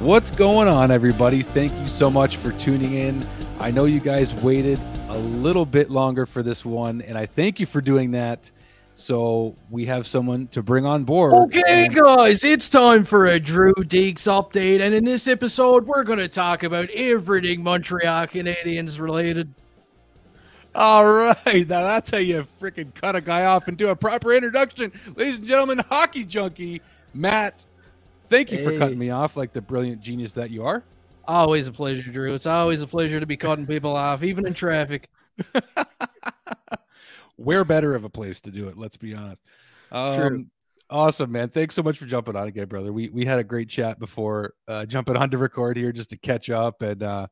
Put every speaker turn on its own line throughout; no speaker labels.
What's going on, everybody? Thank you so much for tuning in. I know you guys waited a little bit longer for this one, and I thank you for doing that. So we have someone to bring on board.
Okay, guys, it's time for a Drew Dekes update, and in this episode, we're going to talk about everything Montreal Canadiens related.
All right, now that's how you freaking cut a guy off and do a proper introduction, ladies and gentlemen. Hockey junkie Matt Thank you hey. for cutting me off like the brilliant genius that you are.
Always a pleasure, Drew. It's always a pleasure to be cutting people off, even in traffic.
Where better of a place to do it? Let's be honest. Um, True. Awesome, man. Thanks so much for jumping on again, brother. We we had a great chat before uh, jumping on to record here just to catch up, and uh,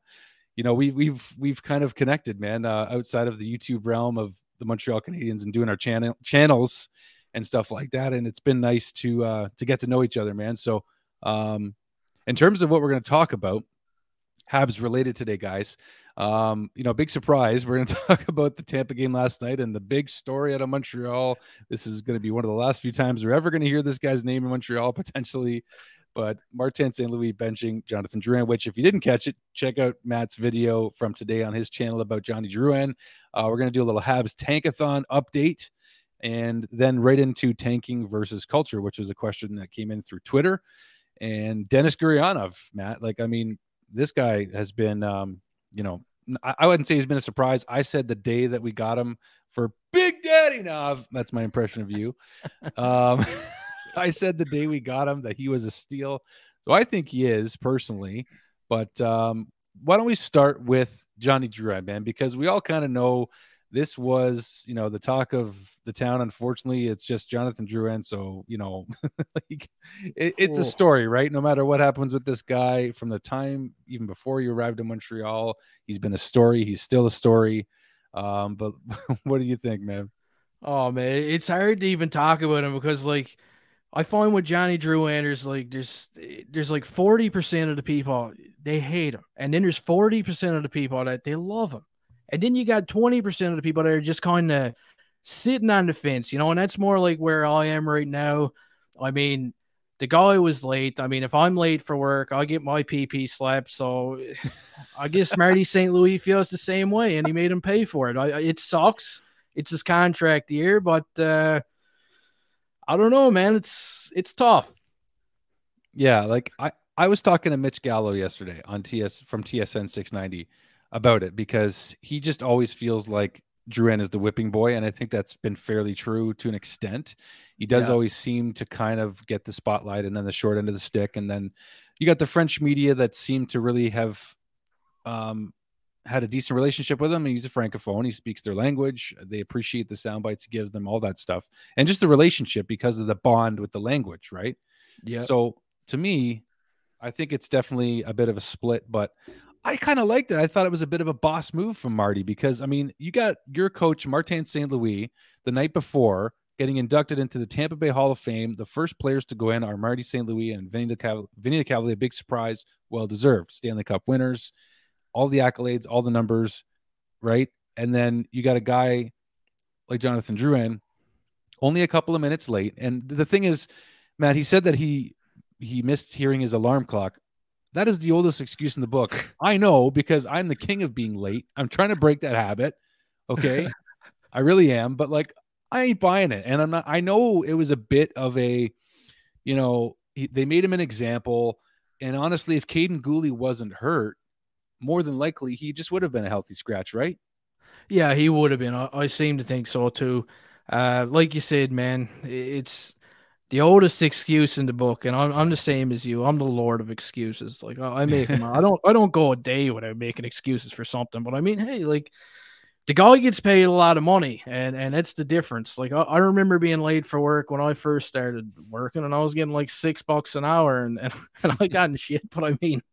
you know we we've we've kind of connected, man, uh, outside of the YouTube realm of the Montreal Canadiens and doing our channel channels and stuff like that. And it's been nice to uh, to get to know each other, man. So, um, in terms of what we're going to talk about, Habs related today, guys. Um, you know, big surprise. We're going to talk about the Tampa game last night and the big story out of Montreal. This is going to be one of the last few times we're ever going to hear this guy's name in Montreal, potentially. But Martin St. Louis benching Jonathan Drouin, which, if you didn't catch it, check out Matt's video from today on his channel about Johnny Drouin. Uh, we're going to do a little Habs tankathon update and then right into tanking versus culture, which was a question that came in through Twitter. And Denis Gurianov, Matt, like, I mean, this guy has been, um, you know, I, I wouldn't say he's been a surprise. I said the day that we got him for Big Daddy Nov, that's my impression of you. um, I said the day we got him that he was a steal. So I think he is personally. But um, why don't we start with Johnny Drouin, man? Because we all kind of know this was, you know, the talk of the town. Unfortunately, it's just Jonathan Drouin. So, you know, like it, it's a story, right? No matter what happens with this guy from the time even before he arrived in Montreal, he's been a story. He's still a story. Um, but what do you think, man?
Oh man, it's hard to even talk about him because like I find with Johnny Drouin, there's like there's there's like 40% of the people they hate him. And then there's 40% of the people that they love him. And then you got 20% of the people that are just kind of sitting on the fence, you know, and that's more like where I am right now. I mean, the guy was late. I mean, if I'm late for work, I get my PP slapped. So I guess Marty St. Louis feels the same way, and he made him pay for it. I, it sucks. It's his contract year, but uh, I don't know, man. It's it's tough.
Yeah, like I I was talking to Mitch Gallo yesterday on TS from TSN 690 about it because he just always feels like Drouin is the whipping boy, and I think that's been fairly true to an extent. He does yeah. always seem to kind of get the spotlight and then the short end of the stick, and then you got the French media that seem to really have um, had a decent relationship with him. He's a francophone; he speaks their language. They appreciate the sound bites he gives them, all that stuff, and just the relationship because of the bond with the language, right? Yeah. So to me, I think it's definitely a bit of a split, but I kind of liked it. I thought it was a bit of a boss move from Marty because I mean, you got your coach Martin St. Louis the night before getting inducted into the Tampa Bay Hall of Fame. The first players to go in are Marty St. Louis and Vinny Lecavalier. A big surprise, well deserved. Stanley Cup winners, all the accolades, all the numbers, right? And then you got a guy like Jonathan Drouin, only a couple of minutes late. And the thing is, Matt, he said that he he missed hearing his alarm clock. That is the oldest excuse in the book. I know because I'm the king of being late. I'm trying to break that habit. Okay. I really am. But like, I ain't buying it. And I'm not, I know it was a bit of a, you know, he, they made him an example. And honestly, if Kaiden Guhle wasn't hurt, more than likely he just would have been a healthy scratch, right?
Yeah, he would have been. I, I seem to think so too. Uh, like you said, man, it's the oldest excuse in the book, and I'm, I'm the same as you. I'm the lord of excuses. Like I, I make. I don't I don't go a day without making excuses for something. But I mean, hey, like the guy gets paid a lot of money, and and that's the difference. Like I, I remember being late for work when I first started working, and I was getting like six bucks an hour, and and, and I got in shit. But I mean,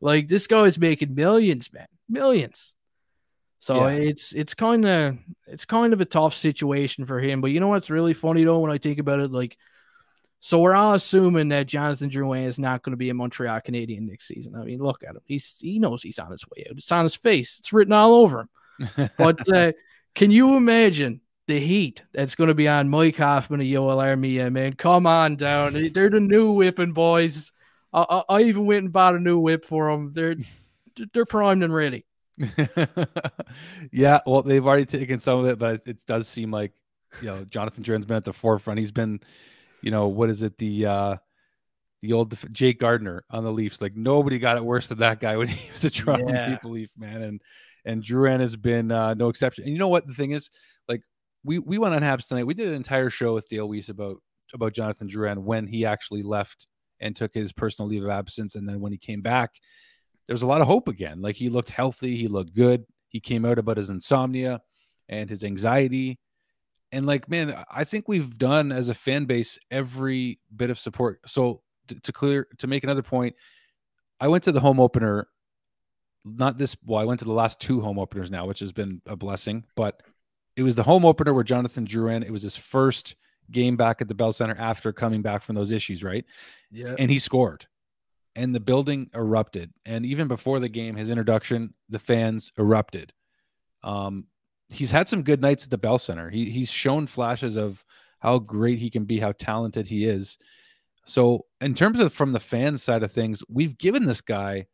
like this guy is making millions, man, millions. So yeah. it's it's kind of it's kind of a tough situation for him. But you know what's really funny though when I think about it, like so we're all assuming that Jonathan Drouin is not going to be a Montreal Canadian next season. I mean, look at him. He's he knows he's on his way out. It's on his face. It's written all over him. but uh, can you imagine the heat that's going to be on Mike Hoffman of Joel Armia, man? Come on down. They're the new whipping boys. I, I even went and bought a new whip for them. They're they're primed and ready.
yeah, well, they've already taken some of it, but it does seem like you know Jonathan Drouin's been at the forefront. He's been, you know, what is it the uh the old Jake Gardiner on the Leafs. Like nobody got it worse than that guy when he was a Toronto yeah. Maple Leaf man, and and Drouin has been uh, no exception. And you know what the thing is, like we we went on Habs tonight. We did an entire show with Dale Weise about about Jonathan Drouin when he actually left and took his personal leave of absence, and then when he came back, there was a lot of hope again. Like he looked healthy, he looked good. He came out about his insomnia and his anxiety. And like, man, I think we've done as a fan base every bit of support. So to, to clear to make another point, I went to the home opener. Not this. Well, I went to the last two home openers now, which has been a blessing. But it was the home opener where Jonathan Drouin It was his first game back at the Bell Center after coming back from those issues, right?
Yeah.
And he scored. And the building erupted. And even before the game, his introduction, the fans erupted. Um, he's had some good nights at the Bell Center. He, he's shown flashes of how great he can be, how talented he is. So, in terms of from the fan side of things, we've given this guy,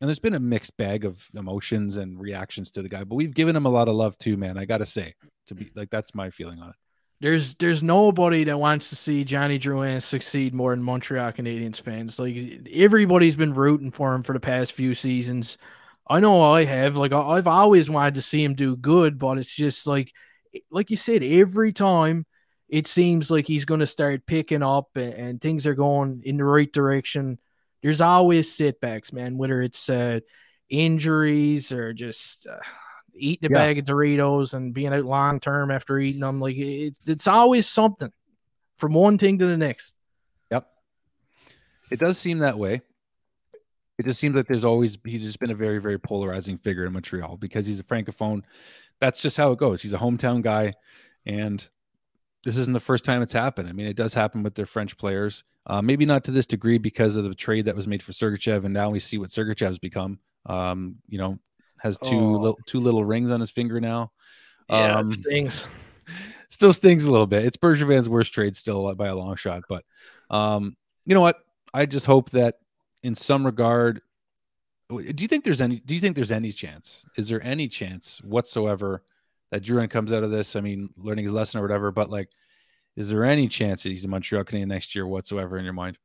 and there's been a mixed bag of emotions and reactions to the guy, but we've given him a lot of love too, man. I got to say, to be like, that's my feeling on it.
There's there's nobody that wants to see Johnny Drouin succeed more than Montreal Canadiens fans. Like everybody's been rooting for him for the past few seasons. I know I have. Like I've always wanted to see him do good, but it's just like like you said, every time it seems like he's going to start picking up and, and, things are going in the right direction. There's always setbacks, man, whether it's uh, injuries or just uh, eating a yeah. bag of Doritos and being out long term after eating them. Like it's, it's always something from one thing to the next.
Yep. It does seem that way. It just seems like there's always, he's just been a very, very polarizing figure in Montreal because he's a Francophone. That's just how it goes. He's a hometown guy. And this isn't the first time it's happened. I mean, it does happen with their French players. Uh, maybe not to this degree because of the trade that was made for Sergachev, and now we see what Sergachev's become. Um, you know, has two oh. little, two little rings on his finger now.
Yeah, um, stings.
Still stings a little bit. It's Bergevin's worst trade still by a long shot, but um, you know what? I just hope that in some regard, do you think there's any? Do you think there's any chance? Is there any chance whatsoever? that Drouin comes out of this. I mean, learning his lesson or whatever. But like, is there any chance that he's a Montreal Canadian next year whatsoever in your mind?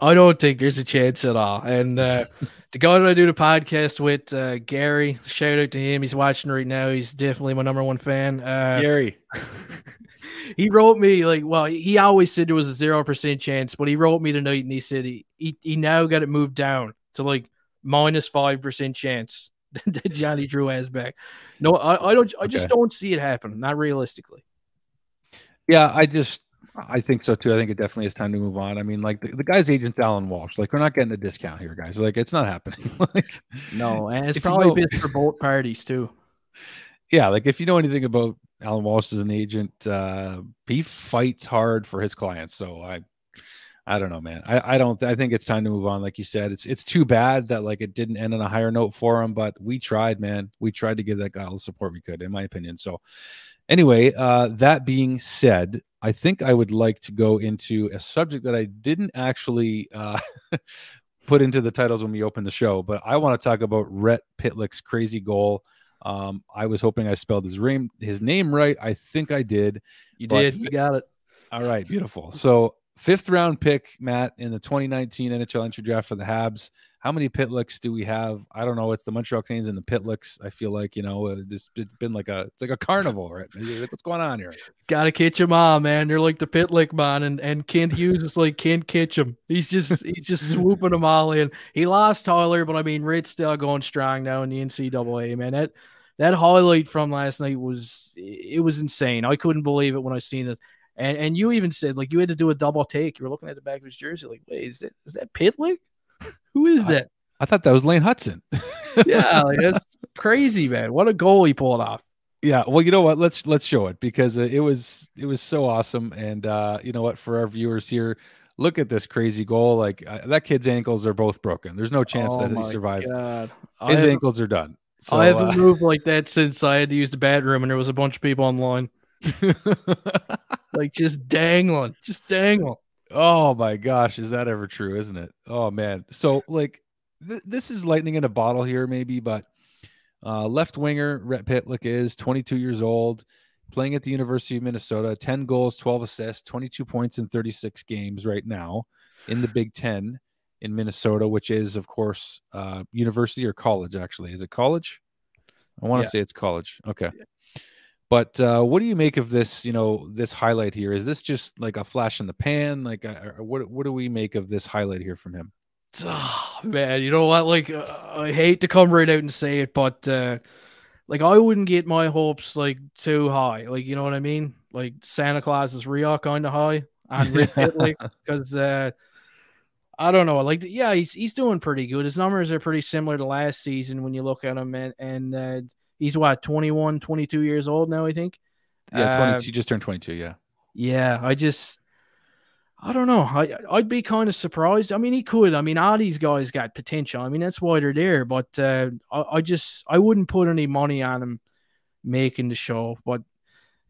I don't think there's a chance at all. And uh, the guy that I do the podcast with, uh, Gary, shout out to him. He's watching right now. He's definitely my number one fan. Uh,
Gary.
he wrote me like, well, he always said there was a zero percent chance, but he wrote me tonight and he said he, he, he now got it moved down to like minus five percent chance that Johnny Drouin's back. No, I, I don't. I just don't see it happen. Not realistically.
Yeah, I just I think so too. I think it definitely is time to move on. I mean, like the, the guy's agent's Alan Walsh. Like we're not getting a discount here, guys. Like it's not happening. like
no, and it's probably you know, best for both parties too.
Yeah, like if you know anything about Alan Walsh as an agent, uh, he fights hard for his clients. So I I don't know, man. I, I don't. I think it's time to move on. Like you said, it's it's too bad that like it didn't end on a higher note for him. But we tried, man. We tried to give that guy all the support we could, in my opinion. So, anyway, uh, that being said, I think I would like to go into a subject that I didn't actually uh, put into the titles when we opened the show, but I want to talk about Rhett Pitlick's crazy goal. Um, I was hoping I spelled his name his name right. I think I did.
You did. You got it.
All right, beautiful. So Fifth round pick, Matt, in the 2019 NHL entry draft for the Habs. How many Pitlicks do we have? I don't know. It's the Montreal Canadiens and the Pitlicks. I feel like you know uh, this it's been like a it's like a carnival, right? What's going on here?
Got to catch them all, man. They're like the Pitlick man, and and Kent Hughes is like can't catch him. He's just he's just swooping them all in. He lost Tyler, but I mean, Rhett's still going strong now in the NCAA, man. That that highlight from last night was it was insane. I couldn't believe it when I seen it. And and you even said like you had to do a double take. You were looking at the back of his jersey, like, wait, is that is that Pitlick? Who is that?
I thought that was Lane Hutson.
yeah, like, that's crazy, man. What a goal he pulled off.
Yeah, well, you know what? Let's let's show it because it was it was so awesome, and uh, you know what? For our viewers here, look at this crazy goal. Like uh, that kid's ankles are both broken. There's no chance oh that he survives. His ankles are done.
So, I haven't uh, moved like that since I had to use the bathroom, and there was a bunch of people online. like just dangling, just dangling.
Oh my gosh, is that ever true, isn't it? Oh man. So like th- this is lightning in a bottle here, maybe, but uh, left winger Rhett Pitlick is 22 years old, playing at the University of Minnesota, 10 goals, 12 assists, 22 points in 36 games right now in the Big Ten in Minnesota, which is, of course, uh, university or college, actually. Is it college? I want to yeah. say it's college. Okay. But uh, what do you make of this? You know, this highlight here. Is this just like a flash in the pan? Like, uh, what what do we make of this highlight here from him?
Oh, man, you know what? Like, uh, I hate to come right out and say it, but uh, like, I wouldn't get my hopes like too high. Like, you know what I mean? Like Santa Claus is real kind of high and because uh, I don't know. Like, yeah, he's he's doing pretty good. His numbers are pretty similar to last season when you look at him, and and uh, he's what 21, 22 years old now, I think.
Yeah, 20, uh, he just turned 22. Yeah.
Yeah, I just I don't know. I I'd be kind of surprised. I mean, he could. I mean, all these guys got potential. I mean, that's why they're there. But uh, I, I just I wouldn't put any money on him making the show. But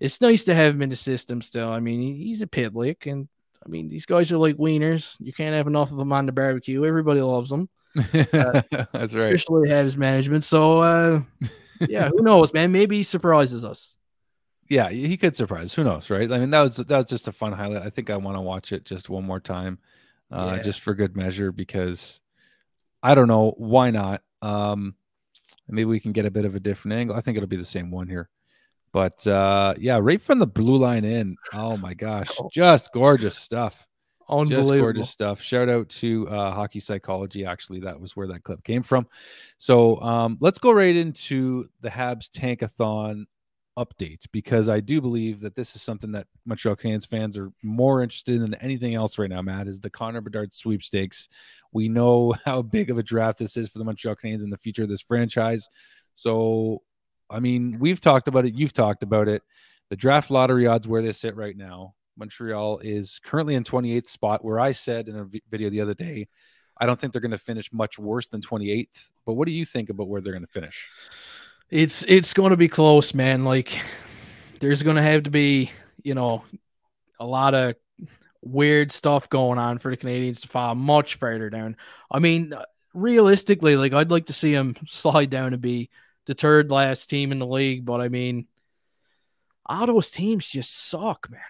it's nice to have him in the system still. I mean, he, he's a Pitlick, and I mean, these guys are like wieners. You can't have enough of them on the barbecue. Everybody loves them. Uh,
That's right.
Especially Habs management. So, uh, yeah, who knows, man? Maybe he surprises us
yeah, he could surprise. Who knows, right? I mean, that was that was just a fun highlight. I think I want to watch it just one more time, uh, yeah. just for good measure, because I don't know why not. Um, maybe we can get a bit of a different angle. I think it'll be the same one here, but uh, yeah, right from the blue line in. Oh my gosh, oh. just gorgeous stuff.
Unbelievable. Just
gorgeous stuff. Shout out to uh, Hockey Psychology. Actually, that was where that clip came from. So um, let's go right into the Habs Tankathon update because I do believe that this is something that Montreal Canadiens fans are more interested in than anything else right now, Matt, is the Connor Bedard sweepstakes. We know how big of a draft this is for the Montreal Canadiens in the future of this franchise. So, I mean, we've talked about it. You've talked about it. The draft lottery odds where they sit right now. Montreal is currently in 28th spot, where I said in a video the other day, I don't think they're going to finish much worse than 28th. But what do you think about where they're going to finish?
It's it's going to be close, man. Like there's going to have to be, you know, a lot of weird stuff going on for the Canadians to fall much further down. I mean, uh, realistically, like I'd like to see them slide down and be the third last team in the league, but I mean, all those teams just suck, man.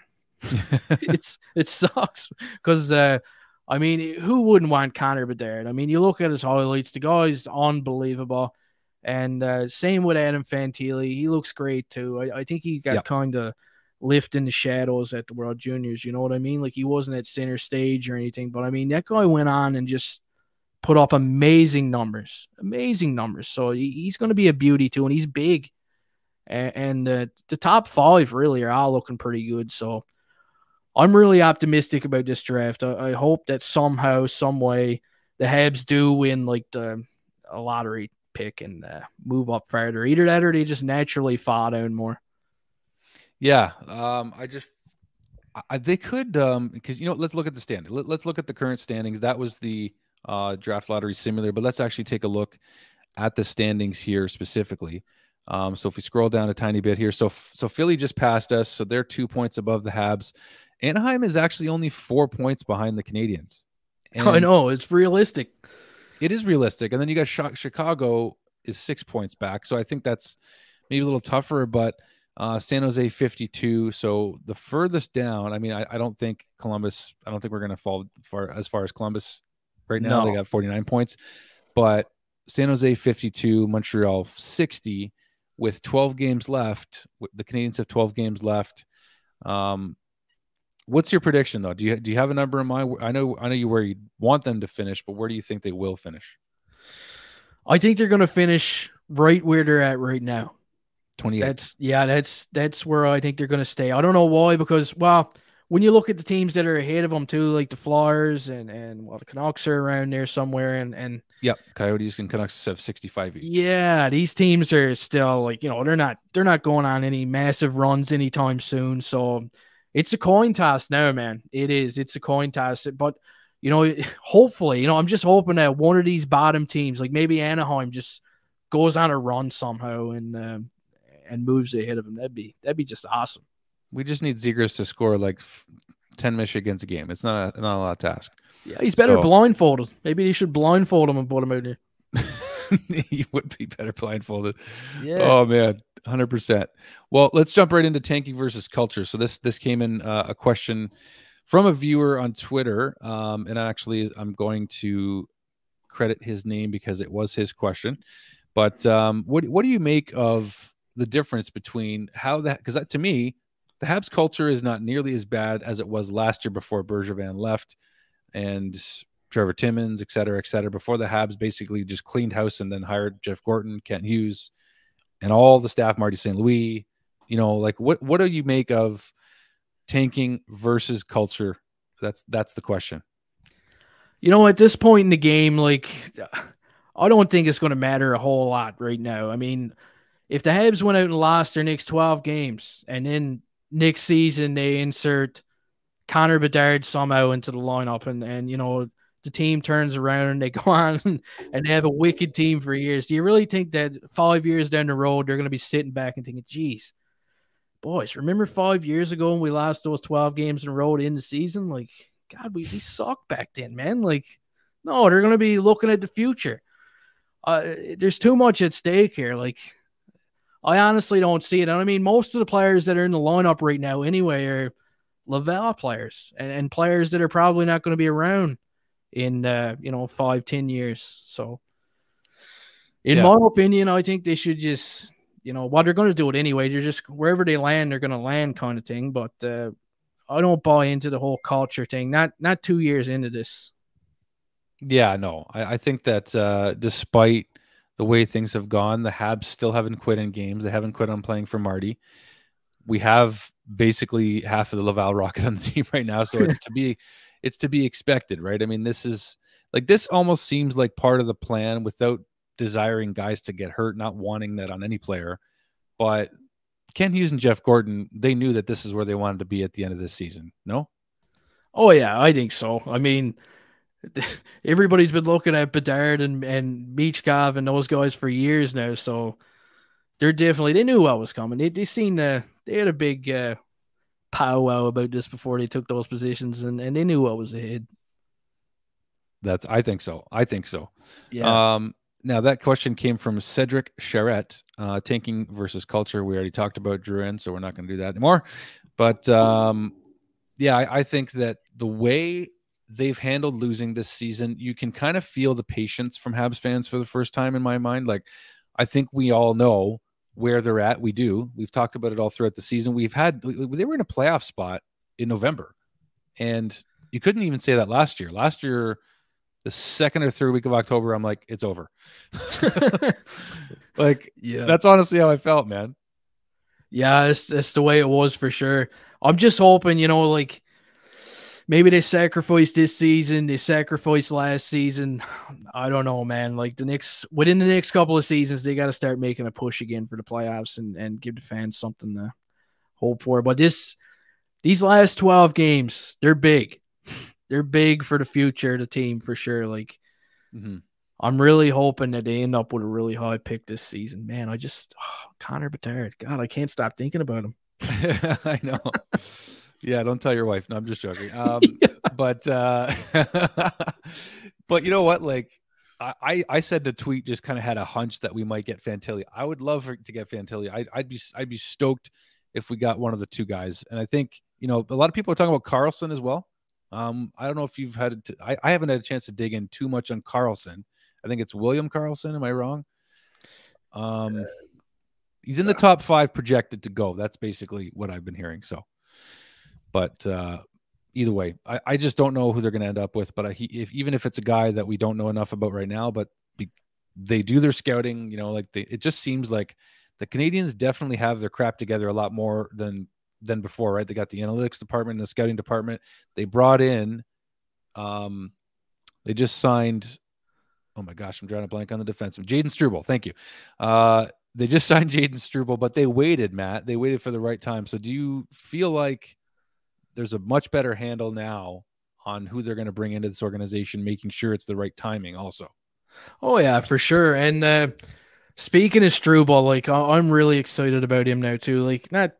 it's it sucks because uh, I mean, who wouldn't want Connor Bedard? I mean, you look at his highlights; the guy's unbelievable. And uh, same with Adam Fantilli. He looks great too. I, I think he got yep. kind of lift in the shadows at the World Juniors. You know what I mean? Like he wasn't at center stage or anything, but I mean that guy went on and just put up amazing numbers, amazing numbers. So he, he's going to be a beauty too, and he's big. And, and uh, the top five really are all looking pretty good. So I'm really optimistic about this draft. I, I hope that somehow, some way, the Habs do win like the a lottery pick and uh, move up further. Either that or they just naturally fall down more.
Yeah, um, I just I, they could um because you know let's look at the standing. Let, us look at the current standings. That was the uh, draft lottery simulator, but let's actually take a look at the standings here specifically. Um, so if we scroll down a tiny bit here, so so Philly just passed us, so they're two points above the Habs. Anaheim is actually only four points behind the Canadians.
And I know it's realistic
it is realistic. And then you got Chicago is six points back, so I think that's maybe a little tougher. But uh, San Jose 52. So the furthest down, I mean, I, I don't think Columbus. I don't think we're going to fall far as far as Columbus right now. No. They got 49 points, but San Jose 52, Montreal 60, with 12 games left. The Canadians have 12 games left. Um, What's your prediction though? Do you do you have a number in mind? I know I know you where you want them to finish, but where do you think they will finish?
I think they're going to finish right where they're at right now.
28.
That's yeah, that's that's where I think they're going to stay. I don't know why because well, when you look at the teams that are ahead of them too, like the Flyers and and well, the Canucks are around there somewhere, and and
yeah, Coyotes and Canucks have 65 each.
Yeah, these teams are still like you know they're not they're not going on any massive runs anytime soon, so it's a coin toss now, man. It is. It's a coin toss. But you know, hopefully, you know, I'm just hoping that one of these bottom teams, like maybe Anaheim, just goes on a run somehow and um, and moves ahead of them. That'd be that'd be just awesome.
We just need Zegras to score like 10 Michigans a game. It's not a, not a lot to ask.
Yeah, he's better so, blindfolded. Maybe he should blindfold him and put him out there.
he would be better blindfolded. Yeah. Oh man, hundred percent. Well, let's jump right into tanking versus culture. So this this came in uh, a question from a viewer on Twitter, um, and actually I'm going to credit his name because it was his question. But um, what what do you make of the difference between how that? Because to me, the Habs culture is not nearly as bad as it was last year before Bergevin left, and Trevor Timmins, et cetera, et cetera. Before the Habs basically just cleaned house and then hired Jeff Gorton, Kent Hughes, and all the staff, Marty St. Louis. You know, like what what do you make of tanking versus culture? That's that's the question.
You know, at this point in the game, like I don't think it's going to matter a whole lot right now. I mean, if the Habs went out and lost their next 12 games and then next season they insert Connor Bedard somehow into the lineup and and you know the team turns around and they go on and they have a wicked team for years. Do you really think that five years down the road they're going to be sitting back and thinking, "Geez, boys, remember five years ago when we lost those twelve games in a row in the season? Like, God, we we sucked back then, man. Like, no, they're going to be looking at the future. Uh, there's too much at stake here. Like, I honestly don't see it. And I mean, most of the players that are in the lineup right now, anyway, are Laval players and, and players that are probably not going to be around in uh, you know five, ten years. So, in yeah. my opinion, I think they should just you know what they're going to do it anyway. They're just wherever they land, they're going to land, kind of thing. But uh, I don't buy into the whole culture thing. Not not two years into this.
Yeah, no, I, I think that uh, despite the way things have gone, the Habs still haven't quit in games. They haven't quit on playing for Marty. We have basically half of the Laval Rocket on the team right now, so it's to be it's to be expected, right? I mean, this is like this almost seems like part of the plan without desiring guys to get hurt, not wanting that on any player. But Kent Hughes and Jeff Gorton, they knew that this is where they wanted to be at the end of this season. No?
Oh yeah, I think so. I mean, everybody's been looking at Bedard and and Michkov and those guys for years now, so they're definitely they knew what was coming. They they seen the they had a big uh, powwow about this before they took those positions, and, and they knew what was ahead.
That's I think so. I think so. Yeah. Um, now that question came from Cedric Charette, uh, tanking versus culture. We already talked about Drouin, so we're not going to do that anymore. But um, yeah, I, I think that the way they've handled losing this season, you can kind of feel the patience from Habs fans for the first time in my mind. Like, I think we all know where they're at. We do. We've talked about it all throughout the season. We've had they were in a playoff spot in November, and you couldn't even say that last year. Last year, the second or third week of October, I'm like, it's over. like, yeah, that's honestly how I felt, man.
Yeah, it's, it's the way it was for sure. I'm just hoping, you know, like maybe they sacrificed this season, they sacrificed last season. I don't know, man. Like the next within the next couple of seasons, they got to start making a push again for the playoffs and and give the fans something to hope for. But this these last 12 games, they're big. They're big for the future of the team for sure. Like mm-hmm. I'm really hoping that they end up with a really high pick this season. Man, I just oh, Connor Bedard. God, I can't stop thinking about him.
I know. Yeah, don't tell your wife. No, I'm just joking. Um, yeah. But uh, but you know what? Like I I said the tweet just kind of had a hunch that we might get Fantilli. I would love to get Fantilli. I, I'd be I'd be stoked if we got one of the two guys. And I think you know a lot of people are talking about Carlson as well. Um, I don't know if you've had to, I, I haven't had a chance to dig in too much on Carlson. I think it's William Carlson. Am I wrong? Um, he's in the top five projected to go. That's basically what I've been hearing. So but uh, either way, I, I just don't know who they're going to end up with. But I, if even if it's a guy that we don't know enough about right now, but be, they do their scouting, you know, like they, it just seems like the Canadians definitely have their crap together a lot more than than before, right? They got the analytics department and the scouting department. They brought in, um, they just signed. Oh my gosh, I'm drawing a blank on the defenseman. Jayden Struble, thank you. Uh, they just signed Jayden Struble, but they waited, Matt. They waited for the right time. So do you feel like there's a much better handle now on who they're going to bring into this organization, making sure it's the right timing also.
Oh yeah, for sure. And uh, speaking of Struble, like I'm really excited about him now too. Like not,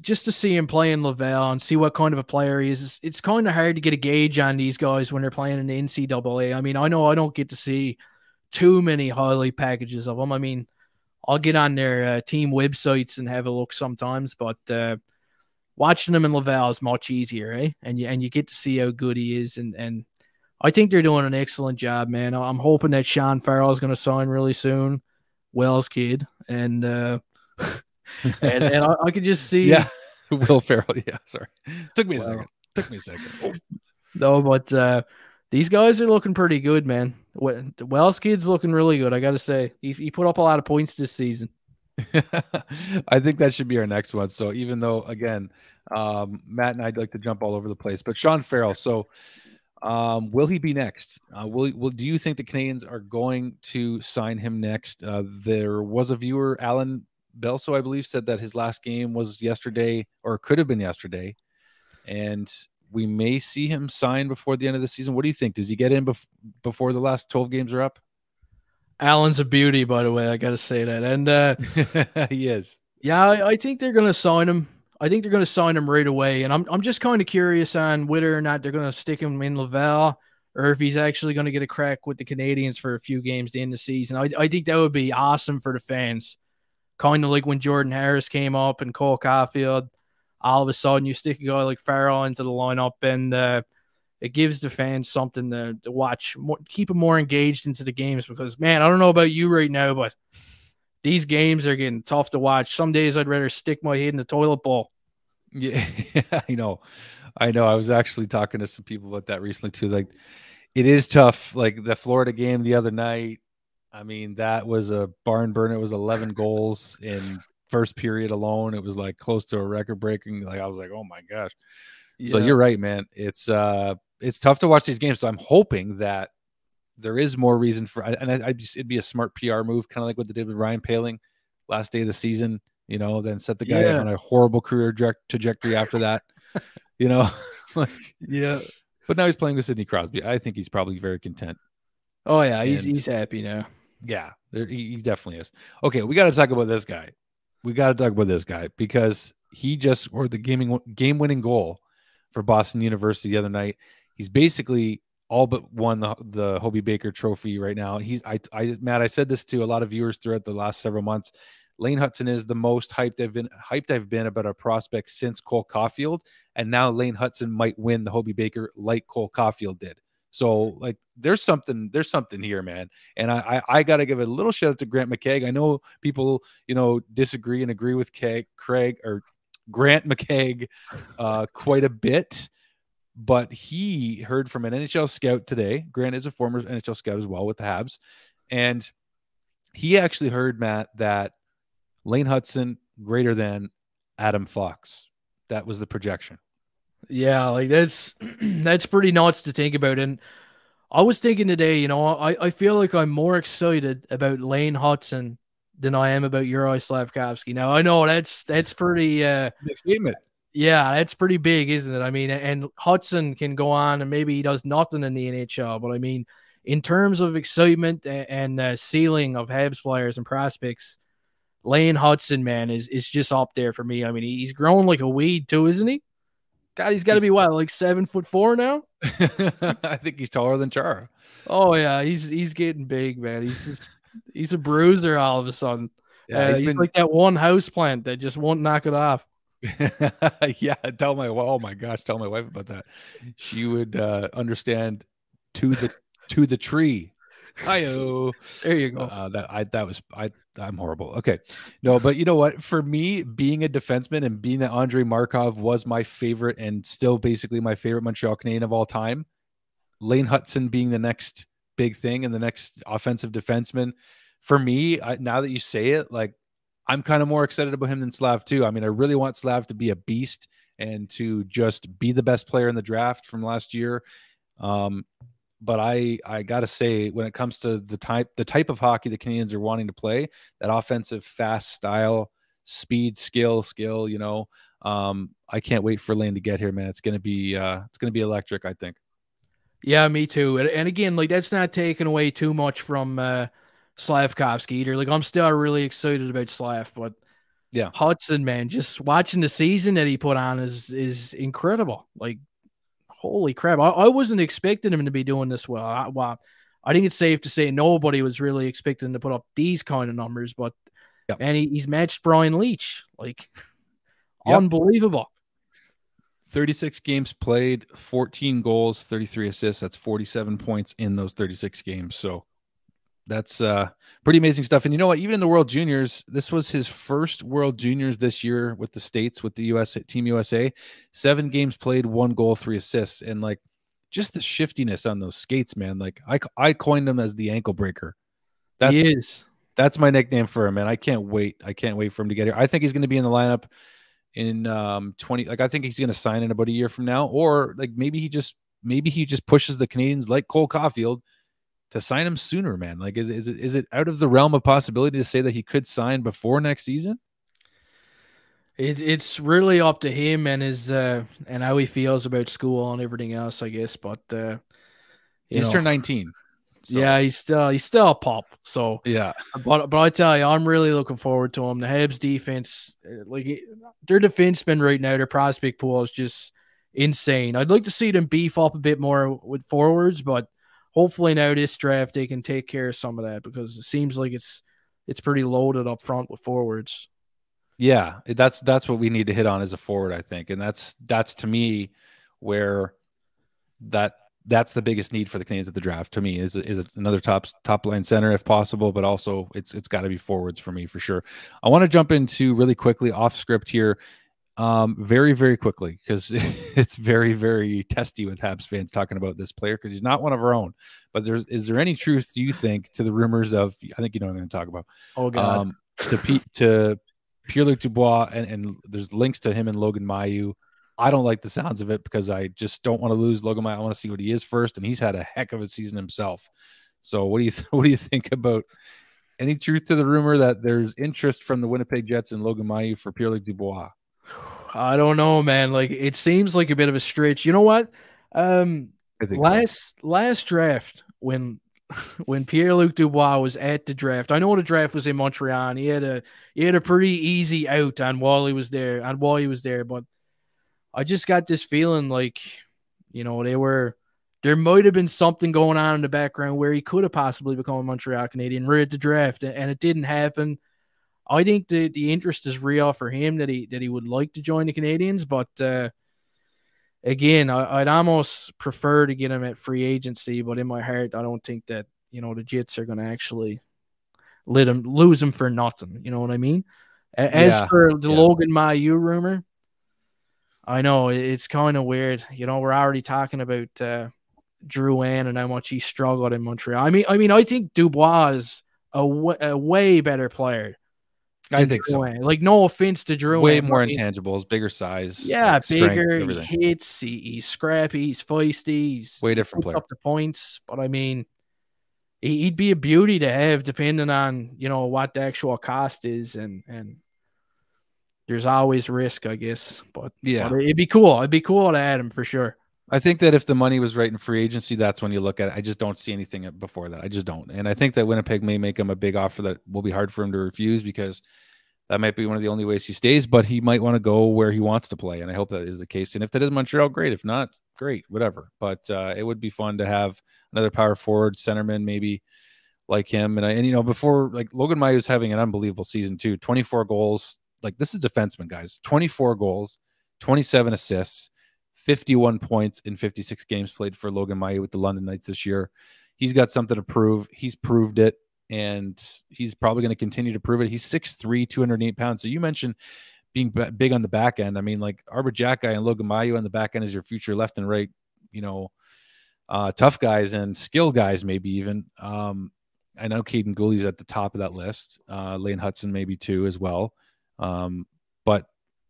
just to see him play in Laval and see what kind of a player he is, it's, it's kind of hard to get a gauge on these guys when they're playing in the NCAA. I mean, I know I don't get to see too many highlight packages of them. I mean, I'll get on their uh, team websites and have a look sometimes, but uh, watching them in Laval is much easier, eh? And you and you get to see how good he is, and and I think they're doing an excellent job, man. I'm hoping that Sean Farrell is going to sign really soon, Wells kid, and uh, and, and I, I, could just see,
yeah, Will Farrell, yeah. Sorry, took me a well, second. Took me a second. Oh.
No, but uh, these guys are looking pretty good, man. Wells kid's looking really good. I got to say, he, he put up a lot of points this season.
I think that should be our next one. So even though again, um, Matt and I'd like to jump all over the place, but Sean Farrell. So um, will he be next? Uh, will, will do you think the Canadians are going to sign him next? Uh, there was a viewer, Alan Belso, I believe, said that his last game was yesterday or could have been yesterday, and we may see him sign before the end of the season. What do you think? Does he get in bef- before the last twelve games are up?
Alan's a beauty, by the way. I got to say that. And uh,
he is.
Yeah, I, I think they're going to sign him. I think they're going to sign him right away. And I'm, I'm just kind of curious on whether or not they're going to stick him in Laval or if he's actually going to get a crack with the Canadians for a few games to end the season. I, I think that would be awesome for the fans. Kind of like when Jordan Harris came up and Cole Caufield. All of a sudden, you stick a guy like Farrell into the lineup, and uh, it gives the fans something to, to watch, more, keep them more engaged into the games. Because man, I don't know about you right now, but these games are getting tough to watch. Some days I'd rather stick my head in the toilet bowl.
Yeah, I know, I know. I was actually talking to some people about that recently too. Like, it is tough. Like the Florida game the other night. I mean, that was a barn burn. It was 11 goals in first period alone. It was like close to a record breaking. Like I was like, oh my gosh. Yeah. So you're right, man. It's uh it's tough to watch these games. So I'm hoping that there is more reason for, and I, I just, it'd be a smart PR move, kind of like what they did with Ryan Poehling last day of the season. You know, then set the guy yeah. on a horrible career trajectory after that. you know,
like, yeah.
But now he's playing with Sidney Crosby. I think he's probably very content.
Oh yeah, he's and, he's happy now.
Yeah, there, he, he definitely is. Okay, we got to talk about this guy. We got to talk about this guy because he just scored the gaming game winning goal for Boston University the other night. He's basically all but won the the Hobey Baker Trophy right now. He's I I Matt, I said this to a lot of viewers throughout the last several months. Lane Hutson is the most hyped I've been hyped I've been about a prospect since Cole Caufield, and now Lane Hutson might win the Hobey Baker like Cole Caufield did. So like there's something there's something here, man. And I I, I got to give a little shout out to Grant McCagg. I know people you know disagree and agree with Craig Craig or Grant McCagg uh, quite a bit, but he heard from an NHL scout today. Grant is a former NHL scout as well with the Habs, and he actually heard Matt that Lane Hutson greater than Adam Fox. That was the projection.
Yeah, like that's that's pretty nuts to think about. And I was thinking today, you know, I, I feel like I'm more excited about Lane Hutson than I am about Uri Slafkovsky. Now I know that's that's pretty uh
big statement.
Yeah, that's pretty big, isn't it? I mean, and Hutson can go on and maybe he does nothing in the NHL, but I mean, in terms of excitement and, uh, ceiling of Habs players and prospects, Lane Hutson, man, is is just up there for me. I mean, he's grown like a weed too, isn't he? God, he's got to be what, like seven foot four now?
I think he's taller than Chara.
Oh yeah, he's he's getting big, man. He's just he's a bruiser all of a sudden. Yeah, uh, he's, he's been... like that one house plant that just won't knock it off.
yeah, tell my oh my gosh, tell my wife about that. She would uh, understand to the to the tree. Hiyo.
There you go.
Uh, that I that was I I'm horrible. Okay. No, but you know what? For me, being a defenseman and being that Andrei Markov was my favorite and still basically my favorite Montreal Canadian of all time, Lane Hutson being the next big thing and the next offensive defenseman. For me, I, now that you say it, like I'm kind of more excited about him than Slav too. I mean, I really want Slav to be a beast and to just be the best player in the draft from last year. Um, but I I gotta say, when it comes to the type the type of hockey the Canadians are wanting to play, that offensive fast style, speed, skill, skill, you know, um, I can't wait for Lane to get here, man. It's gonna be uh, it's gonna be electric, I think.
Yeah, me too. And, and again, like that's not taking away too much from uh, Slafkovsky either. Like I'm still really excited about Slav, but
Yeah.
Hutson, man, just watching the season that he put on is is incredible. Like, holy crap. I, I wasn't expecting him to be doing this well. I, well, I think it's safe to say nobody was really expecting to put up these kind of numbers, but yep. man, he, he's matched Brian Leetch. Like, yep. unbelievable.
36 games played, 14 goals, 33 assists. That's 47 points in those 36 games. So that's uh, pretty amazing stuff. And you know what? Even in the World Juniors, this was his first World Juniors this year with the States, with the US Team USA. Seven games played, one goal, three assists, and like just the shiftiness on those skates, man. Like I, I coined him as the ankle breaker.
That's he is.
That's my nickname for him, man. I can't wait. I can't wait for him to get here. I think he's going to be in the lineup in um 20. Like I think he's going to sign in about a year from now, or like maybe he just maybe he just pushes the Canadians like Cole Caufield to sign him sooner, man? Like, is, is it is it out of the realm of possibility to say that he could sign before next season?
It, it's really up to him and his uh, and how he feels about school and everything else, I guess. But uh,
he's know, turned nineteen.
So. Yeah, he's still he's still a pop. So
yeah,
but but I tell you, I'm really looking forward to him. The Habs defense, uh, like their defensemen right now, their prospect pool is just insane. I'd like to see them beef up a bit more with forwards, but hopefully now this draft they can take care of some of that because it seems like it's it's pretty loaded up front with forwards.
Yeah, that's that's what we need to hit on as a forward, I think, and that's that's to me where that that's the biggest need for the Canadians at the draft. To me, is is another top top line center if possible, but also it's it's got to be forwards for me for sure. I want to jump into really quickly off script here um, very, very quickly because it's very, very testy with Habs fans talking about this player because he's not one of our own. But there's is there any truth do you think to the rumors of I think you know what I'm going to talk about?
Oh God,
um, to Pete to Pierre Luc Dubois and, and there's links to him and Logan Mailloux. I don't like the sounds of it because I just don't want to lose Logan Mailloux. I want to see what he is first, and he's had a heck of a season himself. So what do you th- what do you think about any truth to the rumor that there's interest from the Winnipeg Jets and Logan Mailloux for Pierre Luc Dubois?
I don't know, man. Like it seems like a bit of a stretch. You know what? Um, last so. last draft when when Pierre Luc Dubois was at the draft, I know the draft was in Montreal. And he had a he had a pretty easy out on while he was there, and while he was there. But I just got this feeling like, you know, they were there might have been something going on in the background where he could have possibly become a Montreal Canadian right at the draft, and it didn't happen. I think the the interest is real for him that he that he would like to join the Canadians, but uh, again, I, would almost prefer to get him at free agency. But in my heart, I don't think that you know the Jets are going to actually let him lose him for nothing. You know what I mean? As yeah, for the yeah. Logan Mailloux rumor, I know it's kind of weird. You know, we're already talking about uh, Drouin and how much he struggled in Montreal. I mean, I mean, I think Dubois is a, w- a way better player
I think so.
Like, no offense to Drew.
Way more intangibles, bigger size.
Yeah, like bigger. Strength, he hits. He, he's scrappy. He's feisty. He's
way different player.
Up the points, but I mean, he, would be a beauty to have, depending on you know what the actual cost is, and and there's always risk, I guess. But
yeah,
but it'd be cool. It'd be cool to add him for sure.
I think that if the money was right in free agency, that's when you look at it. I just don't see anything before that. I just don't. And I think that Winnipeg may make him a big offer that will be hard for him to refuse because that might be one of the only ways he stays, but he might want to go where he wants to play. And I hope that is the case. And if that is Montreal, great. If not, great, whatever. But uh, it would be fun to have another power forward, centerman, maybe like him. And I, and you know, before like Logan Mailloux is having an unbelievable season too 24 goals. Like this is defenseman, guys. 24 goals, 27 assists 51 points in 56 games played for Logan Mailloux with the London Knights this year. He's got something to prove. He's proved it, and he's probably going to continue to prove it. He's 6'3, 208 pounds. So you mentioned being big on the back end. I mean, like Arber Xhekaj and Logan Mailloux on the back end is your future left and right, you know, uh, tough guys and skill guys, maybe even. Um, I know Kaiden Guhle's at the top of that list. Uh, Lane Hutson, maybe too as well. Um,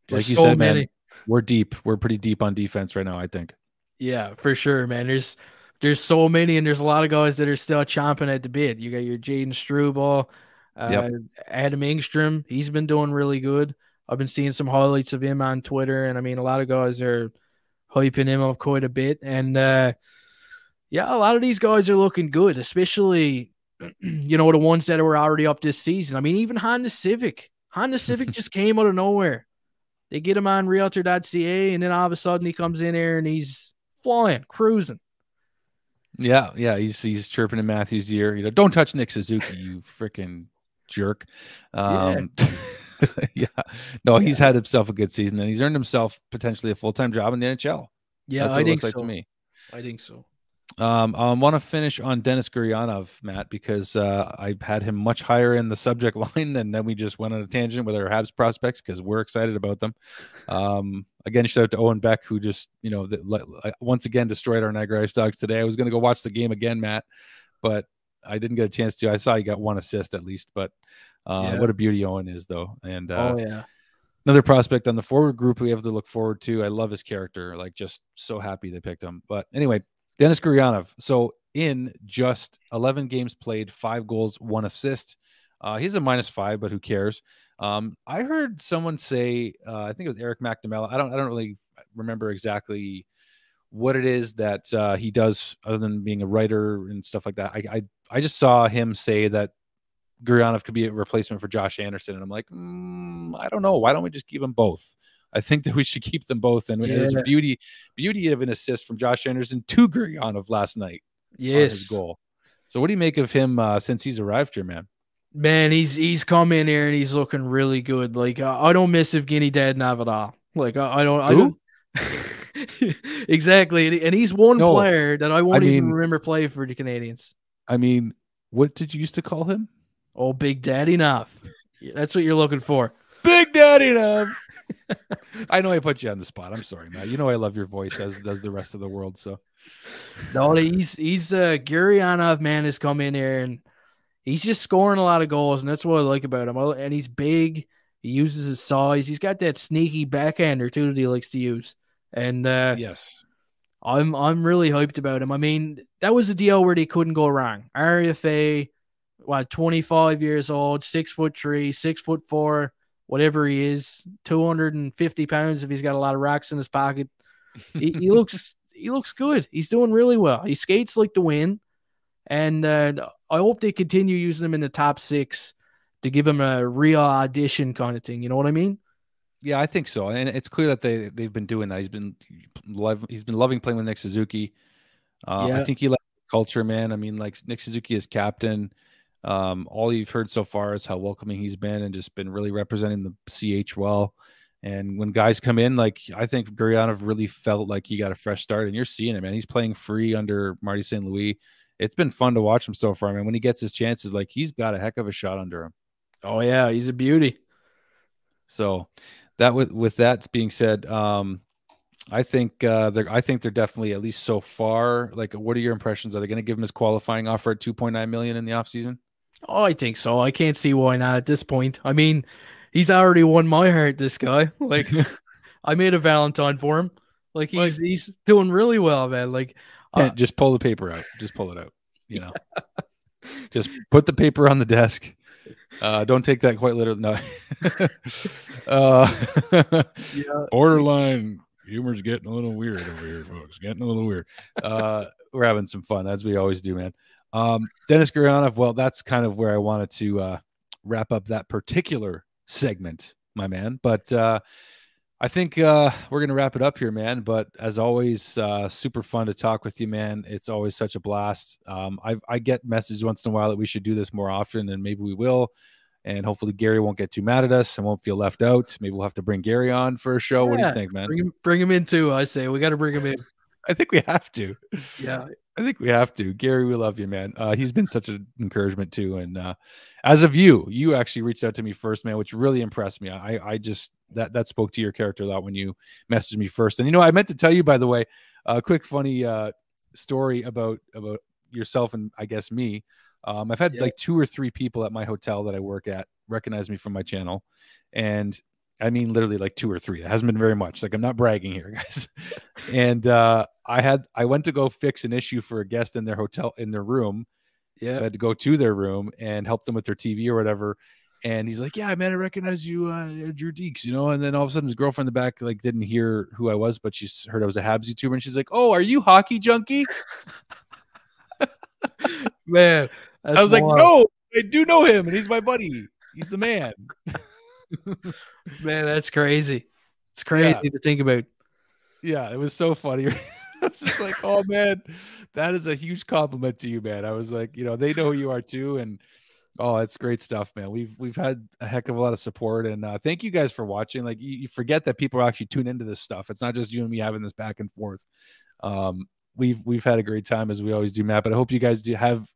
There's like you so said, many. man, we're deep. We're pretty deep on defense right now, I think.
Yeah, for sure, man. There's there's so many, and there's a lot of guys that are still chomping at the bit. You got your Jayden Struble, uh, yep. Adam Engstrom. He's been doing really good. I've been seeing some highlights of him on Twitter, and I mean, a lot of guys are hyping him up quite a bit. And uh, yeah, a lot of these guys are looking good, especially you know the ones that were already up this season. I mean, even Honda Civic Honda Civic just came out of nowhere. They get him on realtor.ca, and then all of a sudden he comes in here and he's flying, cruising.
Yeah, yeah, he's he's chirping in Matthew's ear. You know, don't touch Nick Suzuki, you freaking jerk. Um, yeah. yeah. No, he's had himself a good season and he's earned himself potentially a full time job in the NHL.
Yeah, I think so. Like to me. I think so.
Um, I want to finish on Denis Gurianov, Matt, because uh, I had him much higher in the subject line, and then we just went on a tangent with our Habs prospects because we're excited about them. Um, again, shout out to Owen Beck, who just you know once again destroyed our Niagara Ice Dogs today. I was going to go watch the game again, Matt, but I didn't get a chance to. I saw he got one assist at least, but uh, yeah. what a beauty Owen is, though. And uh,
oh yeah,
another prospect on the forward group we have to look forward to. I love his character. Like, just so happy they picked him. But anyway, Denis Gurianov. So in just 11 games played, five goals, one assist. Uh, he's a minus five, but who cares? Um, I heard someone say, uh, I think it was Eric McNamara. I don't, I don't really remember exactly what it is that uh, he does other than being a writer and stuff like that. I, I, I just saw him say that Gurianov could be a replacement for Josh Anderson, and I'm like, mm, I don't know. Why don't we just keep them both? I think that we should keep them both. And yeah. there's a beauty, beauty of an assist from Josh Anderson to Gurianov last night.
Yes,
goal. So what do you make of him uh, since he's arrived here, man?
Man, he's he's come in here and he's looking really good. Like uh, I don't miss Evgeny Dadonov Like I, I don't, I don't. exactly, and he's one no, player that I won't I mean, even remember playing for the Canadiens.
I mean, what did you used to call him?
Oh, Big Daddy Nuff. That's what you're looking for.
Big Daddy Nuff. I know I put you on the spot. I'm sorry, Matt. You know I love your voice as does the rest of the world. So
no, he's he's uh Gurianov man has come in here and he's just scoring a lot of goals, and that's what I like about him. And he's big. He uses his size. He's got that sneaky backhander too that he likes to use. And uh,
yes,
I'm I'm really hyped about him. I mean, that was a deal where they couldn't go wrong. RFA, what 25 years old, six foot three, six foot four whatever he is, 250 pounds if he's got a lot of rocks in his pocket. he, he, looks he looks good. He's doing really well. He skates like the wind. And uh, I hope they continue using him in the top six to give him a real audition kind of thing. You know what I mean?
Yeah, I think so. And it's clear that they they've been doing that. He's been love, he's been loving playing with Nick Suzuki. Uh, yeah. I think he likes culture, man. I mean, like Nick Suzuki is captain. Um, all you've heard so far is how welcoming he's been and just been really representing the CH well. And when guys come in, like I think Gurianov really felt like he got a fresh start, and you're seeing it, man. He's playing free under Marty St. Louis. It's been fun to watch him so far, man. When he gets his chances, like he's got a heck of a shot under him.
Oh yeah, he's a beauty.
So that with with that being said, um, I think uh, they're I think they're definitely at least so far. Like, what are your impressions? Are they going to give him his qualifying offer at 2.9 million in the offseason?
Oh, I think so. I can't see why not at this point. I mean, he's already won my heart. This guy, like, I made a Valentine for him. Like he's like, he's doing really well, man. Like,
uh, just pull the paper out. Just pull it out. You know, just put the paper on the desk. Uh, don't take that quite literally. No. uh, yeah. Borderline humor's getting a little weird over here, folks. Getting a little weird. Uh, we're having some fun, as we always do, man. Um, Denis Gurianov, well, that's kind of where I wanted to uh, wrap up that particular segment, my man. But uh, I think uh, we're going to wrap it up here, man. But as always, uh, super fun to talk with you, man. It's always such a blast. Um, I, I get messages once in a while that we should do this more often, and maybe we will. And hopefully, Gary won't get too mad at us and won't feel left out. Maybe we'll have to bring Gary on for a show. Yeah, what do you think, man?
Bring him, bring him in too. I say we got to bring him in.
I think we have to.
Yeah,
I think we have to. Gary, we love you, man. Uh, he's been such an encouragement too. And uh, as of you, you actually reached out to me first, man, which really impressed me. I, I just that that spoke to your character a lot when you messaged me first. And you know, I meant to tell you, by the way, a quick funny uh, story about about yourself and I guess me. Um, I've had like two or three people at my hotel that I work at recognize me from my channel, and I mean, literally like two or three. It hasn't been very much. Like I'm not bragging here, guys. and uh, I had I went to go fix an issue for a guest in their hotel in their room. Yeah, so I had to go to their room and help them with their TV or whatever. And he's like, "Yeah, man, I recognize you, uh, Drew Dekes, you know." And then all of a sudden, his girlfriend in the back like didn't hear who I was, but she heard I was a Habs YouTuber, and she's like, "Oh, are you hockey junkie?"
man,
I was wild. like, "No, I do know him, and he's my buddy. He's the man."
man, that's crazy. It's crazy yeah. to think about.
Yeah, it was so funny. I was just like, oh man, that is a huge compliment to you, man. I was like, you know, they know who you are too, and oh, it's great stuff, man. We've we've had a heck of a lot of support, and uh, thank you guys for watching. Like, you, you forget that people actually tune into this stuff. It's not just you and me having this back and forth. Um, we've we've had a great time as we always do, Matt. But I hope you guys do have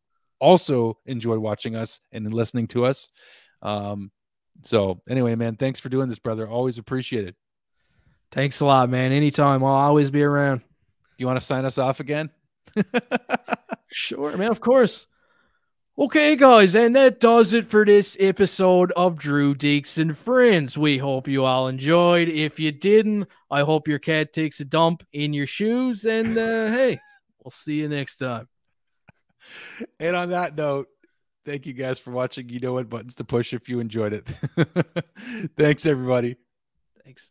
also enjoyed watching us and listening to us. Um, so anyway, man, thanks for doing this, brother. Always appreciate it.
Thanks a lot, man. Anytime. I'll always be around.
You want to sign us off again?
sure, man. Of course. Okay, guys, and that does it for this episode of Drew Dekes and Friends. We hope you all enjoyed. If you didn't, I hope your cat takes a dump in your shoes. And uh, hey, we'll see you next time.
And on that note, thank you guys for watching. You know what buttons to push if you enjoyed it. Thanks, everybody.
Thanks.